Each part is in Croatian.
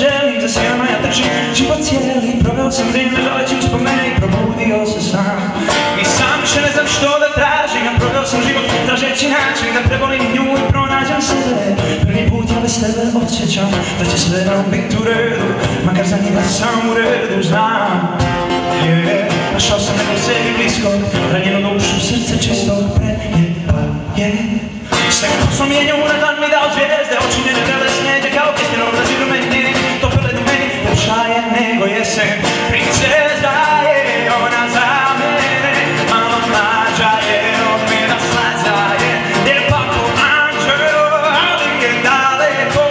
želim, za svima ja trčim Život cijeli, proveo sam vrijeme žaleći uspomeni Probudio se sam. I sam više ne znam što da tražim Ja proveo sam život tražeći način Da prebolim nju i pronađem sebe Prvi put ja bez tebe osjećam Da će sve nam biti u redu Makar za njega sam u redu znam. Našao sam sebi dušu, srce čistog Prejeba je Sve kako sam mijenjao mi dao zvijezde Oči njene bele meni, to pele do meni Ljepša je nego jesen Princeza je ona za mene. Malo mlađa je od mene slađa je. Lijepa daleko.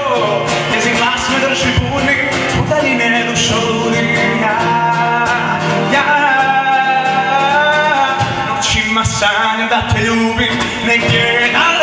Njezin glas me drži budnim Zbog daljine dušo ludim Ja, ja Noćima da te ljubim Negdje daleko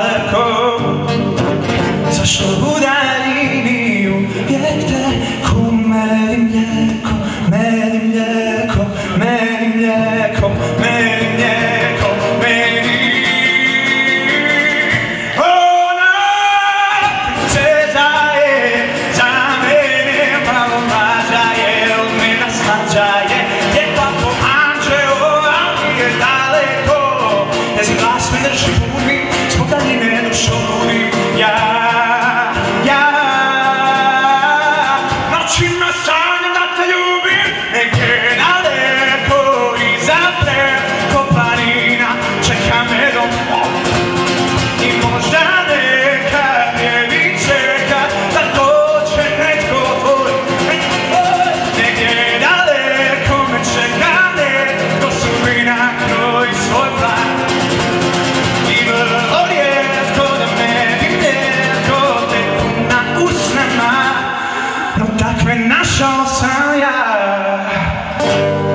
daleko. Zašto u daljini uvijek teku meni mlijeko, meni mlijeko, meni mlijeko, meni mlijeko, meni. Ona princeza je za mene malo mlađa je od mene slađa je Lijepa ko anđeo, ali je daleko. Njezin glas me drži zbog daljine dušo ludim Ja, ja usnama, no takve našao sam ja.